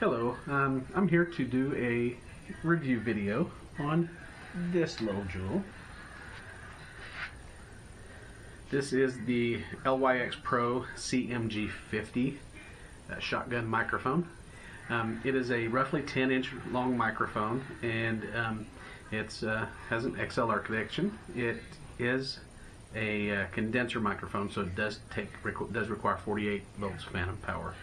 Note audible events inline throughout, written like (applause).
Hello, um, I'm here to do a review video on this little jewel. This is the LYX Pro CMG50 uh, shotgun microphone. Um, it is a roughly 10 inch long microphone and um, it uh, has an XLR connection. It is a uh, condenser microphone so it does take does require 48 volts phantom power.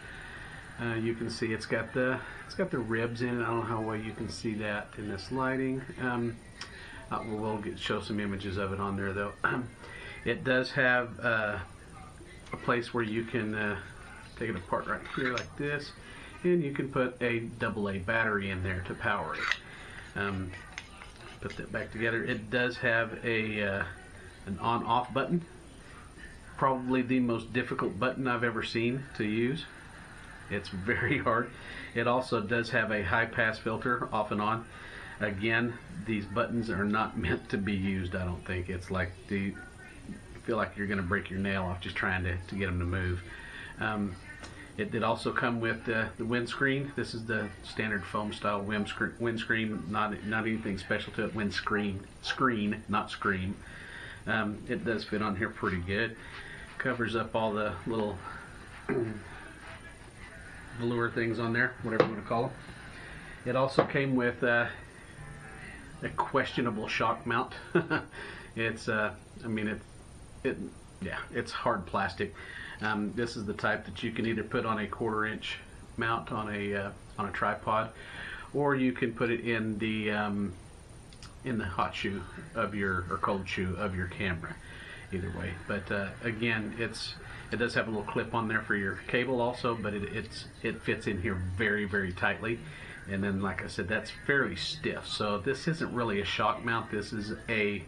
Uh, you can see it's got the it's got the ribs in it. I don't know how well you can see that in this lighting. Um, uh, we'll get, show some images of it on there though. (clears throat) it does have uh, a place where you can uh, take it apart right here like this, and you can put a double A battery in there to power it. Um, put that back together. It does have a uh, an on-off button. Probably the most difficult button I've ever seen to use. It's very hard. It also does have a high pass filter off and on. Again, these buttons are not (laughs) meant to be used, I don't think. It's like the you feel like you're going to break your nail off just trying to, to get them to move. Um, it did also come with uh, the windscreen. This is the standard foam style windscreen, not not anything special to it. Windscreen, screen, not screen. Um, it does fit on here pretty good. Covers up all the little (clears throat) velour things on there, whatever you want to call them. It also came with uh, a questionable shock mount. (laughs) it's, uh, I mean, it, it, yeah, it's hard plastic. Um, this is the type that you can either put on a quarter inch mount on a uh, on a tripod, or you can put it in the um, in the hot shoe of your or cold shoe of your camera. Either way, but uh, again, it's it does have a little clip on there for your cable also, but it, it's it fits in here very very tightly. And then, like I said, that's fairly stiff. So this isn't really a shock mount. This is a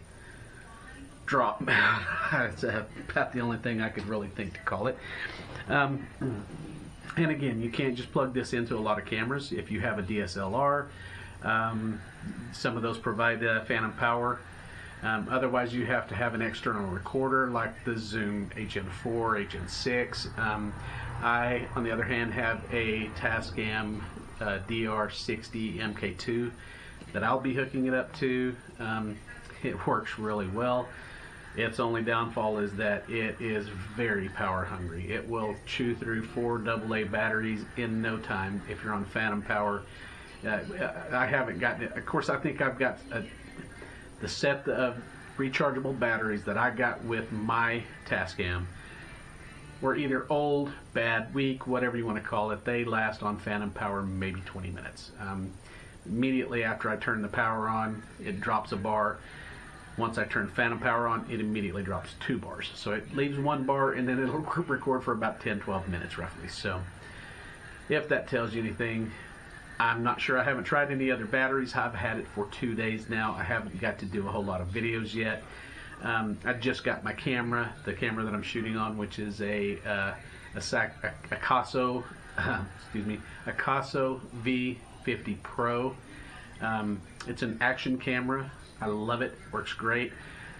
drop (laughs) mount. it's about the only thing I could really think to call it. Um, and again, you can't just plug this into a lot of cameras. If you have a DSLR, um, some of those provide uh, phantom power. Um, otherwise, you have to have an external recorder like the Zoom HN4, HN6. Um, I, on the other hand, have a Tascam uh, DR60 MK2 that I'll be hooking it up to. Um, it (laughs) works really well. Its only downfall is that it is very power hungry. It will chew through four AA batteries in no time if you're on phantom power. Uh, I haven't gotten it. Of course, I think I've got a the set of rechargeable batteries that I got with my Tascam were either old, bad, weak, whatever you want to call it. They last on phantom power maybe 20 minutes. Um, immediately after I turn the power on, it drops a bar. Once I turn phantom power on, it immediately drops two bars. So it leaves one bar and then it'll (laughs) record for about 10, 12 minutes roughly. So if that tells you anything, I'm not sure. I haven't tried any other batteries. I've had it for two days now. I haven't got to do a whole lot of videos yet. Um, I just got my camera, the camera that I'm shooting on, which is a uh, a, Caso, uh, (laughs) excuse me, a Caso V50 Pro. Um, it's an action camera. I love it. Works great.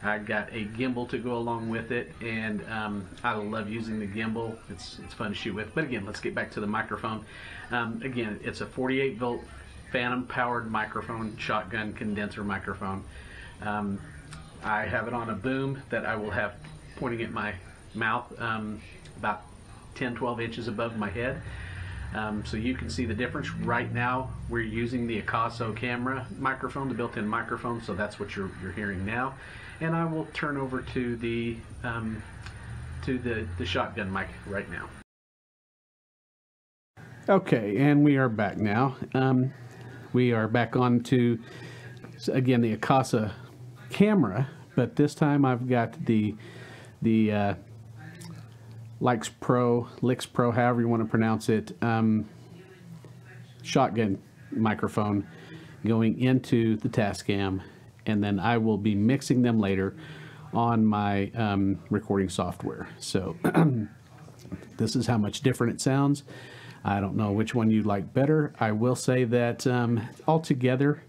I got a gimbal to go along with it, and um, I love using the gimbal. It's it's fun to shoot with. But again, let's get back to the microphone. Um, again, it's a 48 volt phantom powered microphone, shotgun condenser microphone. Um, I have it on a boom that I will have pointing at my mouth um, about 10 12 inches above my head. Um, so you can see the difference. Right now, we're using the Akaso camera microphone, the built-in microphone, so that's what you're, you're hearing now and I will turn over to the um, to the, the shotgun mic right now. Okay, and we are back now. Um, we are back on to, again, the Akaso camera, but this time I've got the, the uh, LYX Pro, LYX Pro, however you want to pronounce it, um, shotgun microphone going into the Tascam and then I will be mixing them later on my um, recording software. So (clears throat) this is how much different it sounds. I don't know which one you like better. I will say that um, altogether,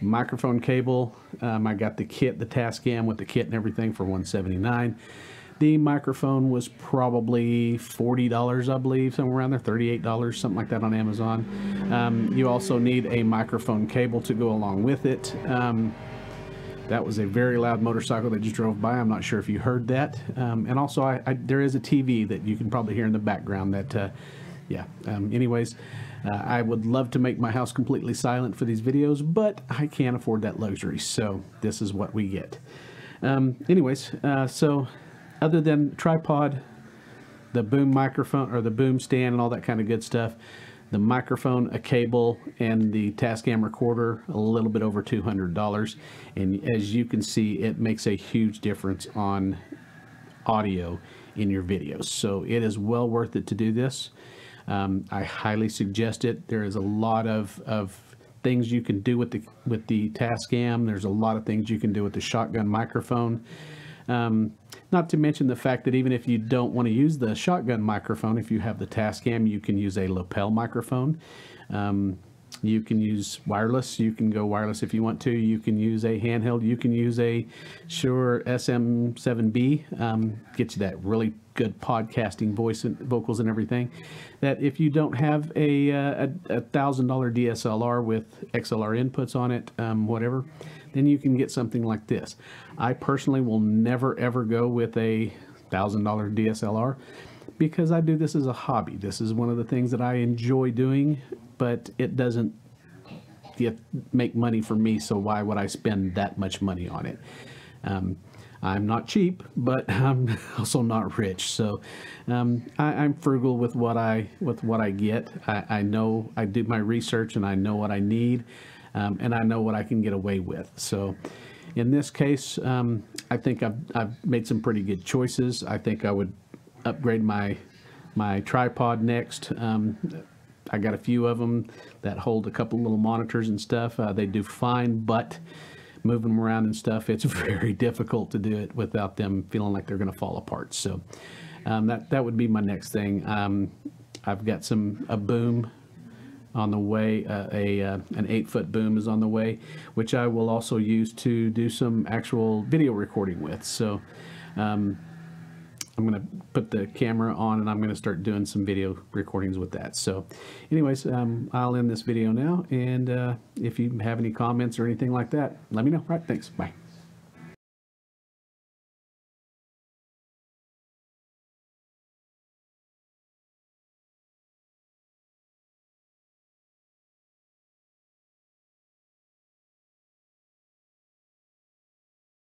microphone cable, um, I got the kit, the Tascam with the kit and everything for 179. The microphone was probably $40, I believe, somewhere around there, $38, something like that on Amazon. Um, you also need a microphone cable to go along with it. Um, that was a very loud motorcycle that just drove by. I'm not sure if you heard that. Um, and also, I, I, there is a TV that you can probably hear in the background that, uh, yeah. Um, anyways, uh, I would love to make my house completely silent for these videos, but I can't afford that luxury. So this is what we get. Um, anyways, uh, so other than tripod, the boom microphone or the boom stand and all that kind of good stuff, the microphone, a cable, and the Tascam recorder, a little bit over $200. And as you can see, it makes a huge difference on audio in your videos. So it is well worth it to do this. Um, I highly suggest it. There is a lot of, of things you can do with the with the Tascam. There's a lot of things you can do with the shotgun microphone. Um, not to mention the fact that even if you don't want to use the shotgun microphone, if you have the Tascam, you can use a lapel microphone. Um, you can use wireless. You can go wireless if you want to. You can use a handheld. You can use a Shure SM7B. Um, get you that really good podcasting voice and vocals and everything. That if you don't have a uh, a thousand dollar DSLR with XLR inputs on it, um, whatever, then you can get something like this. I personally will never ever go with a thousand dollar DSLR because I do this as a hobby. This is one of the things that I enjoy doing, but it doesn't get, make money for me. So why would I spend that much money on it? Um, I'm not cheap, but (laughs) I'm also not rich. So um, I, am frugal with what I with what I get. I, I, know I do my research and I know what I need um, and I know what I can get away with. So in this case, um, I think I've, I've made some pretty good choices. I think I would upgrade my my tripod next. Um, I got a few of them that hold a couple little monitors and stuff. Uh, they do fine, but moving them around and stuff, it's (laughs) very difficult to do it without them feeling like they're going to fall apart. So um, that that would be my next thing. Um, I've got some a boom on the way. Uh, a uh, an eight foot boom is on the way, which I will also use to do some actual video recording with. So. Um, I'm going to put the camera on and I'm going to start doing some video recordings with that. So anyways, um, I'll end this video now. And uh, if you have any comments or anything like that, let me know. All right. Thanks. Bye.